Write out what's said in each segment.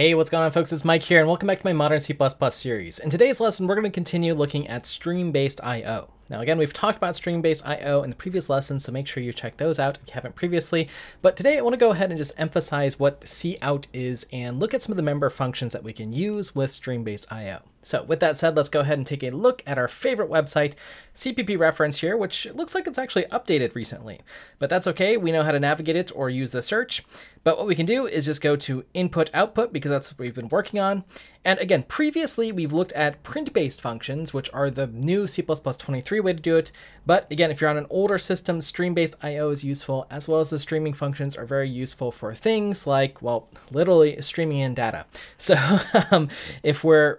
Hey, what's going on folks? It's Mike here and welcome back to my Modern C++ series. In today's lesson, we're going to continue looking at stream-based I.O. Now again, we've talked about stream-based I.O. in the previous lessons, so make sure you check those out if you haven't previously. But today I want to go ahead and just emphasize what cout is and look at some of the member functions that we can use with stream-based I.O. So with that said, let's go ahead and take a look at our favorite website, CPP reference here, which looks like it's actually updated recently. But that's okay, we know how to navigate it or use the search. But what we can do is just go to input output because that's what we've been working on. And again, previously we've looked at print-based functions, which are the new C++23 way to do it. But again, if you're on an older system, stream-based I.O. is useful, as well as the streaming functions are very useful for things like, well, literally streaming in data. So um, if we're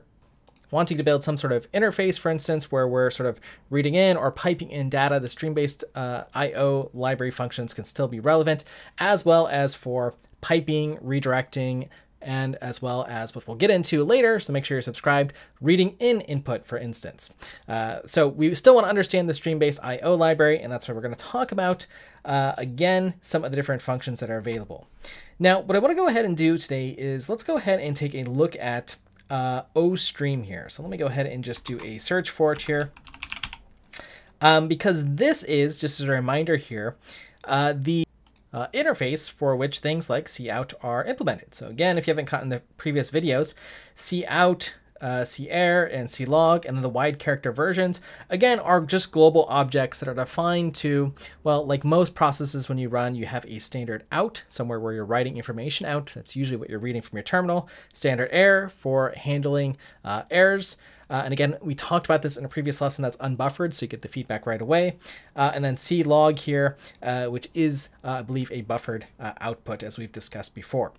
wanting to build some sort of interface, for instance, where we're sort of reading in or piping in data, the stream-based uh, I.O. library functions can still be relevant, as well as for piping, redirecting, and as well as what we'll get into later, so make sure you're subscribed, reading in input, for instance. Uh, so we still want to understand the stream-based I.O. library, and that's why we're going to talk about, uh, again, some of the different functions that are available. Now, what I want to go ahead and do today is let's go ahead and take a look at uh, OStream here. So let me go ahead and just do a search for it here. Um, because this is, just as a reminder here, uh, the uh, interface for which things like cout are implemented. So again, if you haven't caught in the previous videos, cout uh, cerr and clog, and then the wide character versions, again, are just global objects that are defined to, well, like most processes when you run, you have a standard out, somewhere where you're writing information out. That's usually what you're reading from your terminal. Standard error for handling uh, errors. Uh, and again, we talked about this in a previous lesson that's unbuffered, so you get the feedback right away. Uh, and then clog here, uh, which is, uh, I believe, a buffered uh, output, as we've discussed before.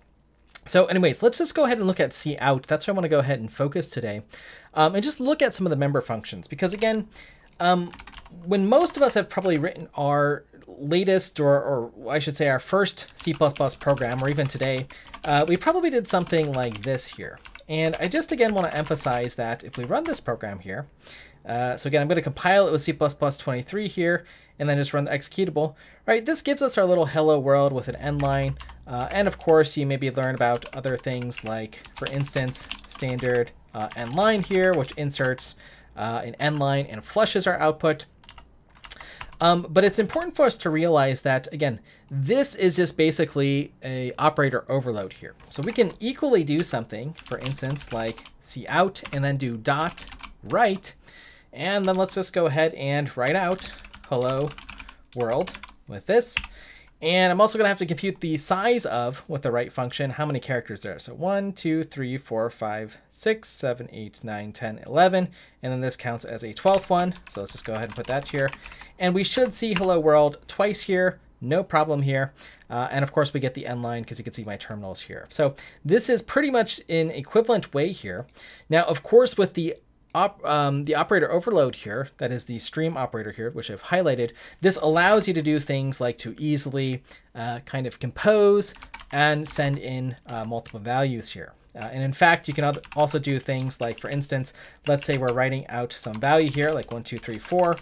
So anyways, let's just go ahead and look at cout. That's where I want to go ahead and focus today. Um, and just look at some of the member functions. Because again, um, when most of us have probably written our latest, or, or I should say our first C++ program, or even today, uh, we probably did something like this here. And I just again want to emphasize that if we run this program here, uh, so again, I'm going to compile it with C++23 here, and then just run the executable. Right, this gives us our little hello world with an end line. Uh, and of course, you maybe learn about other things like, for instance, standard uh, end line here, which inserts uh, an end line and flushes our output. Um, but it's important for us to realize that, again, this is just basically a operator overload here. So we can equally do something, for instance, like cout and then do dot write. And then let's just go ahead and write out hello world with this. And I'm also going to have to compute the size of, with the write function, how many characters there are. So 1, 2, 3, 4, 5, 6, 7, 8, 9, 10, 11. And then this counts as a 12th one. So let's just go ahead and put that here. And we should see hello world twice here. No problem here. Uh, and of course, we get the end line because you can see my terminals here. So this is pretty much in equivalent way here. Now, of course, with the op, um, the operator overload here, that is the stream operator here, which I've highlighted, this allows you to do things like to easily uh, kind of compose and send in uh, multiple values here. Uh, and in fact, you can also do things like, for instance, let's say we're writing out some value here, like one, two, three, four,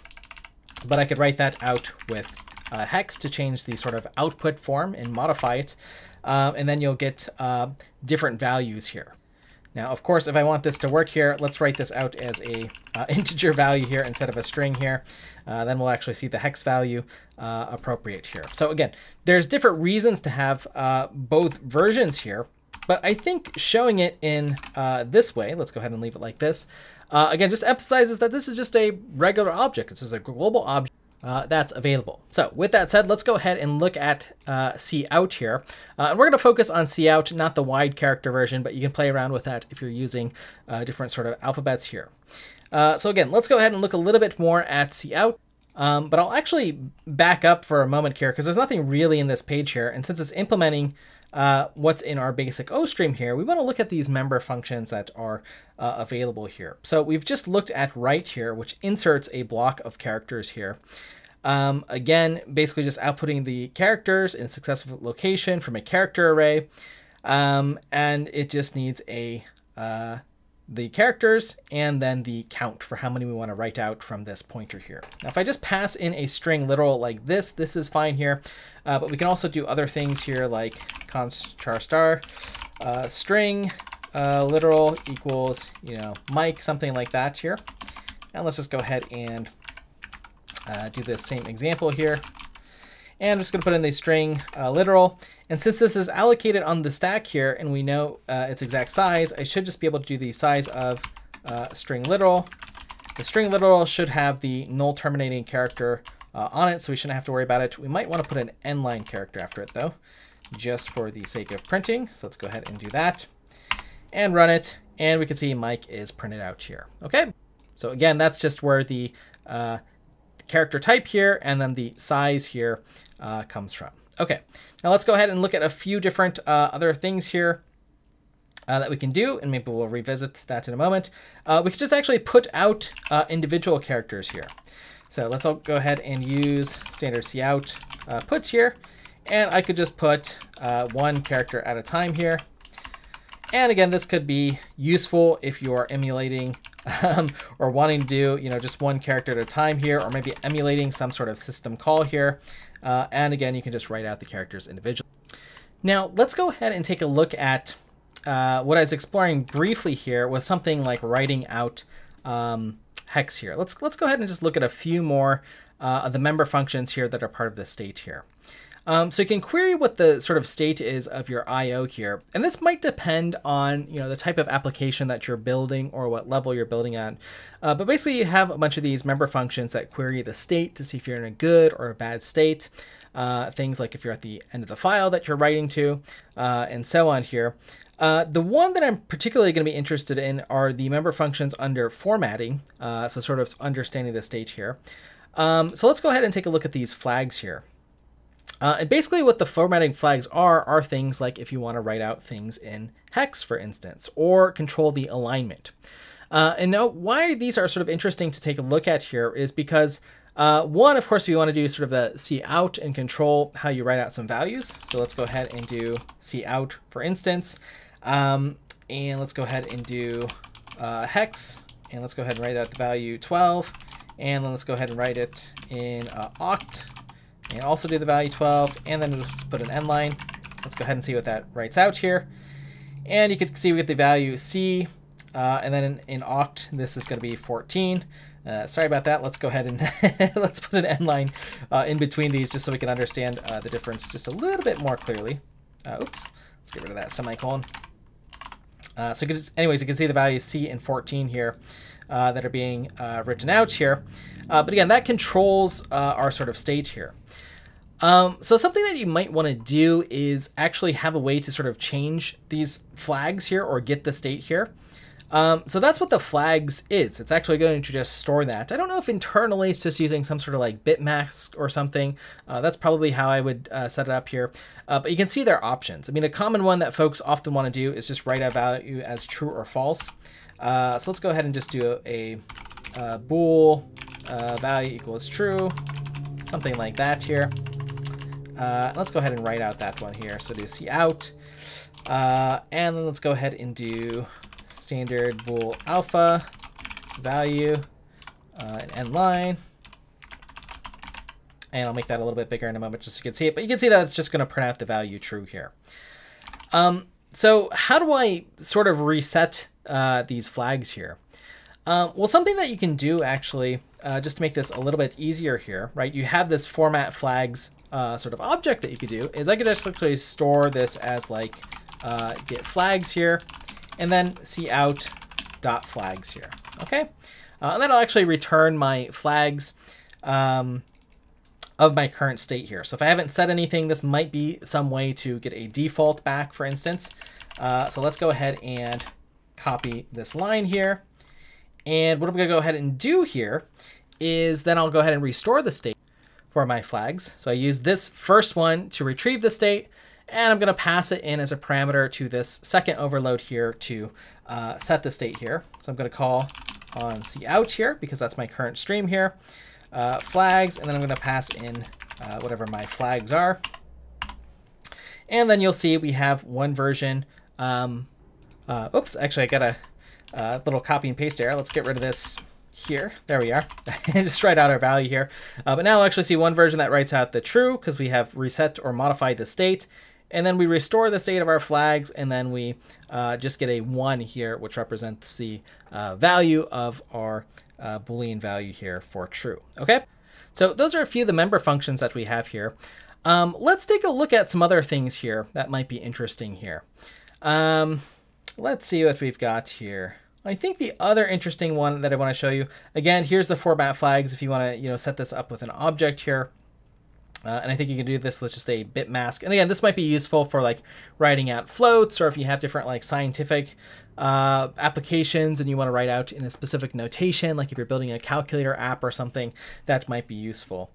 but I could write that out with uh, hex to change the sort of output form and modify it. Uh, and then you'll get uh, different values here. Now, of course, if I want this to work here, let's write this out as a uh, integer value here instead of a string here. Uh, then we'll actually see the hex value uh, appropriate here. So again, there's different reasons to have uh, both versions here, but I think showing it in uh, this way, let's go ahead and leave it like this, uh, again, just emphasizes that this is just a regular object. This is a global object uh, that's available. So with that said, let's go ahead and look at uh, cout here. Uh, and we're going to focus on cout, not the wide character version, but you can play around with that if you're using uh, different sort of alphabets here. Uh, so again, let's go ahead and look a little bit more at cout. Um, but I'll actually back up for a moment here because there's nothing really in this page here. And since it's implementing uh, what's in our basic O stream here, we want to look at these member functions that are uh, available here. So we've just looked at write here, which inserts a block of characters here. Um, again, basically just outputting the characters in successive location from a character array. Um, and it just needs a uh, the characters and then the count for how many we want to write out from this pointer here. Now, if I just pass in a string literal like this, this is fine here, uh, but we can also do other things here like const char star uh, string uh, literal equals, you know, Mike, something like that here. And let's just go ahead and uh, do the same example here. And I'm just going to put in the string uh, literal. And since this is allocated on the stack here and we know uh, its exact size, I should just be able to do the size of uh, string literal. The string literal should have the null terminating character uh, on it, so we shouldn't have to worry about it. We might want to put an end line character after it though, just for the sake of printing. So let's go ahead and do that and run it. And we can see Mike is printed out here. Okay. So again, that's just where the, uh, the character type here and then the size here uh, comes from. Okay, now let's go ahead and look at a few different uh, other things here uh, that we can do, and maybe we'll revisit that in a moment. Uh, we could just actually put out uh, individual characters here. So let's all go ahead and use standard cout uh, puts here, and I could just put uh, one character at a time here. And again, this could be useful if you are emulating um, or wanting to do, you know, just one character at a time here, or maybe emulating some sort of system call here. Uh, and again, you can just write out the characters individually. Now, let's go ahead and take a look at uh, what I was exploring briefly here with something like writing out um, hex here. Let's, let's go ahead and just look at a few more uh, of the member functions here that are part of the state here. Um, so you can query what the sort of state is of your IO here. And this might depend on, you know, the type of application that you're building or what level you're building at. Uh, but basically you have a bunch of these member functions that query the state to see if you're in a good or a bad state. Uh, things like if you're at the end of the file that you're writing to, uh, and so on here. Uh, the one that I'm particularly going to be interested in are the member functions under formatting, uh, so sort of understanding the state here. Um, so let's go ahead and take a look at these flags here. Uh, and basically what the formatting flags are, are things like if you want to write out things in hex, for instance, or control the alignment. Uh, and now why these are sort of interesting to take a look at here is because uh, one, of course, we want to do sort of the cout and control how you write out some values. So let's go ahead and do cout, for instance. Um, and let's go ahead and do uh, hex. And let's go ahead and write out the value 12. And then let's go ahead and write it in uh, oct. And also do the value 12. And then just put an end line. Let's go ahead and see what that writes out here. And you can see we get the value C. Uh, and then in, in oct, this is going to be 14. Uh, sorry about that. Let's go ahead and let's put an end line uh, in between these just so we can understand uh, the difference just a little bit more clearly. Uh, oops. Let's get rid of that semicolon. Uh, so you can, anyways, you can see the values C and 14 here uh, that are being written out here. but again, that controls our sort of state here. Um, so something that you might want to do is actually have a way to sort of change these flags here or get the state here. Um, so that's what the flags is. It's actually going to just store that. I don't know if internally it's just using some sort of like bitmask or something. Uh, that's probably how I would uh, set it up here. Uh, but you can see their options. I mean, a common one that folks often want to do is just write a value as true or false. Uh, so let's go ahead and just do a, a bool uh, value equals true, something like that here. Uh, let's go ahead and write out that one here. So do cout. and then let's go ahead and do standard bool alpha value, uh, an end line. And I'll make that a little bit bigger in a moment just so you can see it. But you can see that it's just going to print out the value true here. Um, so how do I sort of reset uh, these flags here? Um, well, something that you can do actually, uh, just to make this a little bit easier here, right? You have this format flags uh, sort of object that you could do, is I could just actually store this as like uh, get flags here and then cout dot flags here. Okay, uh, and then I'll actually return my flags um, of my current state here. So if I haven't set anything, this might be some way to get a default back, for instance. Uh, so let's go ahead and copy this line here. And what I'm going to go ahead and do here is then I'll go ahead and restore the state for my flags. So I use this first one to retrieve the state, and I'm going to pass it in as a parameter to this second overload here to uh, set the state here. So I'm going to call on cout here because that's my current stream here, uh, flags, and then I'm going to pass in uh, whatever my flags are. And then you'll see we have one version. Um, uh, oops, actually I got a, a, little copy and paste error. Let's get rid of this here. There we are. Just write out our value here. Uh, but now I'll actually see one version that writes out the true because we have reset or modified the state. and then we restore the state of our flags, and then we uh, just get a 1 here, which represents the uh, value of our uh, Boolean value here for true. Okay, so those are a few of the member functions that we have here. Um, let's take a look at some other things here that might be interesting here. Um, let's see what we've got here. I think the other interesting one that I want to show you, again, here's the format flags if you want to you know set this up with an object here. Uh, and I think you can do this with just a bit mask. And again, this might be useful for like writing out floats or if you have different like scientific uh, applications and you want to write out in a specific notation, like if you're building a calculator app or something, that might be useful.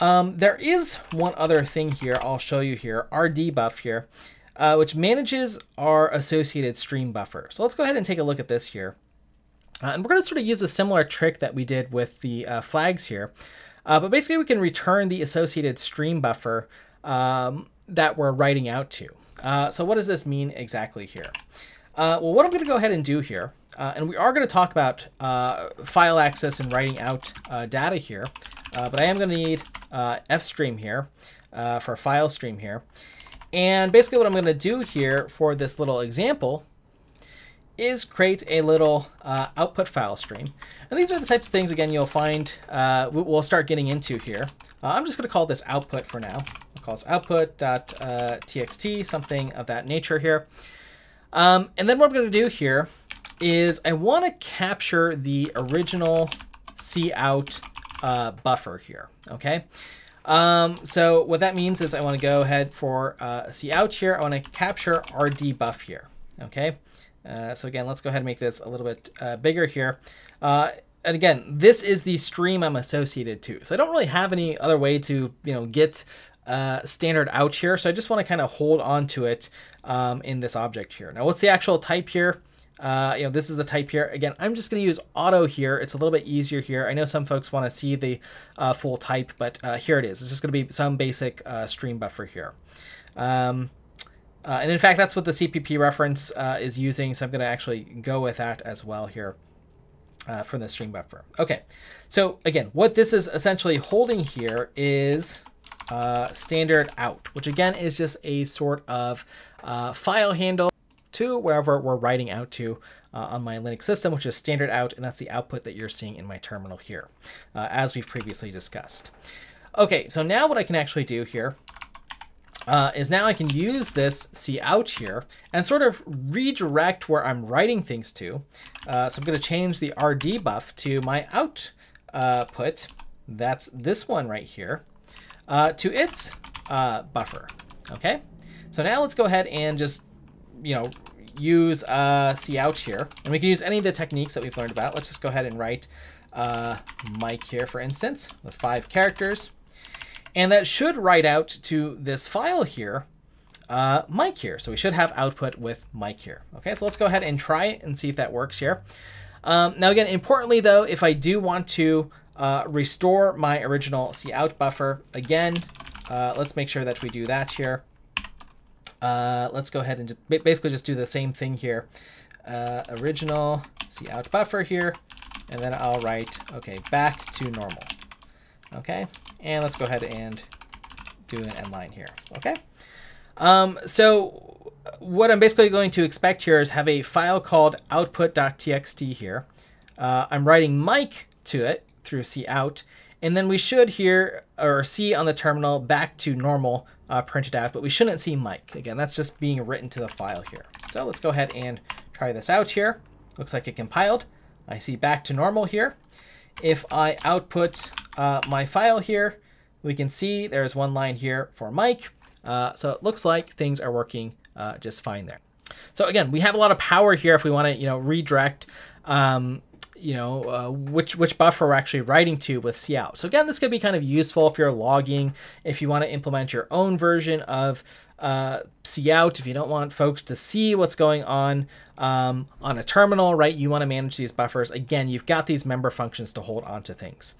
Um, there is one other thing here I'll show you here, rdbuf here, uh, which manages our associated stream buffer. So let's go ahead and take a look at this here. Uh, and we're going to sort of use a similar trick that we did with the uh, flags here. Uh, but basically, we can return the associated stream buffer um, that we're writing out to. Uh, so what does this mean exactly here? Uh, well, what I'm going to go ahead and do here, and we are going to talk about file access and writing out data here, but I am going to need fstream here for file stream here. And basically what I'm going to do here for this little example is create a little uh, output file stream. And these are the types of things, again, you'll find uh, we'll start getting into here. Uh, I'm just going to call this output for now. I'll call this output.txt, something of that nature here. Um, and then what I'm going to do here is I want to capture the original cout uh, buffer here, okay? Um, so what that means is I want to go ahead for uh, out here. I want to capture rdbuf here, okay? Uh, so again, let's go ahead and make this a little bit uh, bigger here. Uh, and again, this is the stream I'm associated to. So I don't really have any other way to, you know, get uh, standard out here. So I just want to kind of hold on to it um, in this object here. Now, what's the actual type here? Uh, you know, this is the type here. Again, I'm just going to use auto here. It's a little bit easier here. I know some folks want to see the uh, full type, but uh, here it is. It's just going to be some basic uh, stream buffer here. Um, uh, and in fact, that's what the CPP reference is using. So I'm going to actually go with that as well here from the stream buffer. Okay, so again, what this is essentially holding here is standard out, which again is just a sort of file handle to wherever we're writing out to uh, on my Linux system, which is standard out, and that's the output that you're seeing in my terminal here, as we've previously discussed. Okay, so now what I can actually do here uh, is now I can use this cout here and sort of redirect where I'm writing things to. Uh, so I'm going to change the rdbuf to my output. Uh, that's this one right here uh, to its uh, buffer. Okay. So now let's go ahead and just, you know, use uh, cout here. And we can use any of the techniques that we've learned about. Let's just go ahead and write uh, Mike here, for instance, with five characters. And that should write out to this file here, uh, Mike here. So we should have output with Mike here. Okay, so let's go ahead and try it and see if that works here. Um, now again, importantly though, if I do want to uh, restore my original cout buffer, again, uh, let's make sure that we do that here. Uh, let's go ahead and just basically just do the same thing here. Uh, original out buffer here, and then I'll write, okay, back to normal. Okay, and let's go ahead and do an end line here. Okay. Um, so what I'm basically going to expect here is have a file called output.txt here. Uh, I'm writing Mike to it through cout, and then we should hear or see on the terminal back to normal uh, printed out, but we shouldn't see Mike. Again, that's just being written to the file here. So let's go ahead and try this out here. Looks like it compiled. I see back to normal here. If I output uh, my file here, we can see there's one line here for Mike. Uh, so it looks like things are working uh, just fine there. So again, we have a lot of power here if we want to, you know, redirect, um, you know, uh, which which buffer we're actually writing to with cout. So again, this could be kind of useful if you're logging, if you want to implement your own version of uh, cout, if you don't want folks to see what's going on um, on a terminal, right? You want to manage these buffers. Again, you've got these member functions to hold onto things.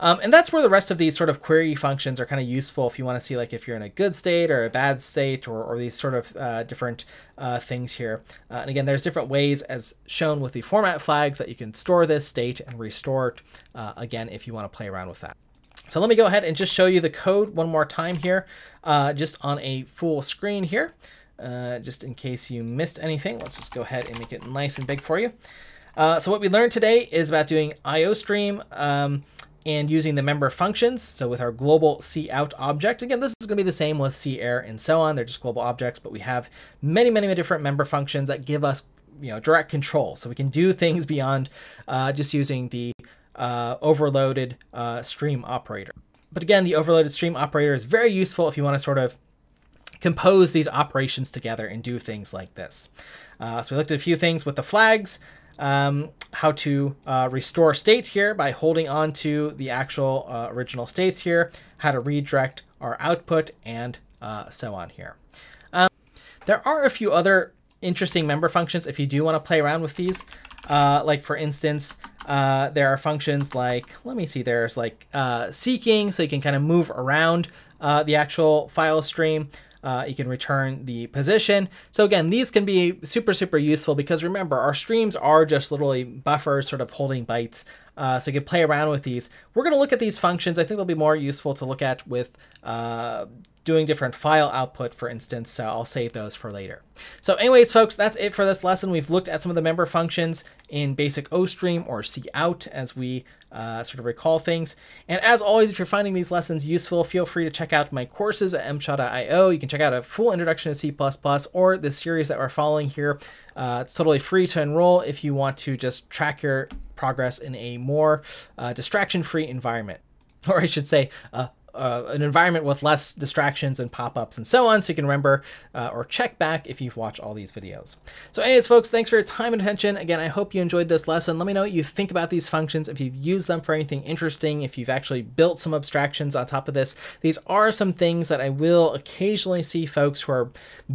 Um, and that's where the rest of these sort of query functions are kind of useful if you want to see like if you're in a good state or a bad state or, or these sort of uh, different uh, things here. Uh, and again, there's different ways as shown with the format flags that you can store this state and restore it uh, again if you want to play around with that. So let me go ahead and just show you the code one more time here, uh, just on a full screen here, uh, just in case you missed anything. Let's just go ahead and make it nice and big for you. So what we learned today is about doing IOStream um, and using the member functions. So with our global cout object, again, this is going to be the same with cerr and so on. They're just global objects, but we have many, many, many different member functions that give us you know direct control. So we can do things beyond uh, just using the uh, overloaded uh, stream operator. But again, the overloaded stream operator is very useful if you want to sort of compose these operations together and do things like this. Uh, so we looked at a few things with the flags, um, how to uh, restore state here by holding on to the actual uh, original states here, how to redirect our output, and uh, so on here. Um, there are a few other interesting member functions if you do want to play around with these. Uh, like for instance, uh, there are functions like, let me see, there's like uh, seeking, so you can kind of move around the actual file stream. Uh, you can return the position. So again, these can be super, super useful because remember, our streams are just literally buffers sort of holding bytes. Uh, so you can play around with these. We're going to look at these functions. I think they'll be more useful to look at with uh, doing different file output, for instance, so I'll save those for later. So anyways, folks, that's it for this lesson. We've looked at some of the member functions in basic OStream or cout as we uh, sort of recall things. And as always, if you're finding these lessons useful, feel free to check out my courses at mshah.io. You can check out a full introduction to C++ or the series that we're following here. Uh, it's totally free to enroll if you want to just track your progress in a more uh, distraction-free environment. Or I should say, uh, uh, an environment with less distractions and pop-ups and so on so you can remember uh, or check back if you've watched all these videos. So anyways folks, thanks for your time and attention. Again, I hope you enjoyed this lesson. Let me know what you think about these functions, if you've used them for anything interesting, if you've actually built some abstractions on top of this. These are some things that I will occasionally see folks who are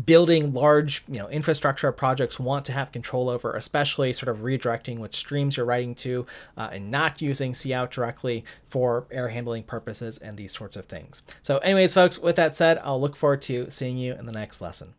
building large you know, infrastructure projects want to have control over, especially sort of redirecting which streams you're writing to uh, and not using cout directly for error handling purposes and these sorts of things. So anyways, folks, with that said, I'll look forward to seeing you in the next lesson.